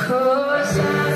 Cause I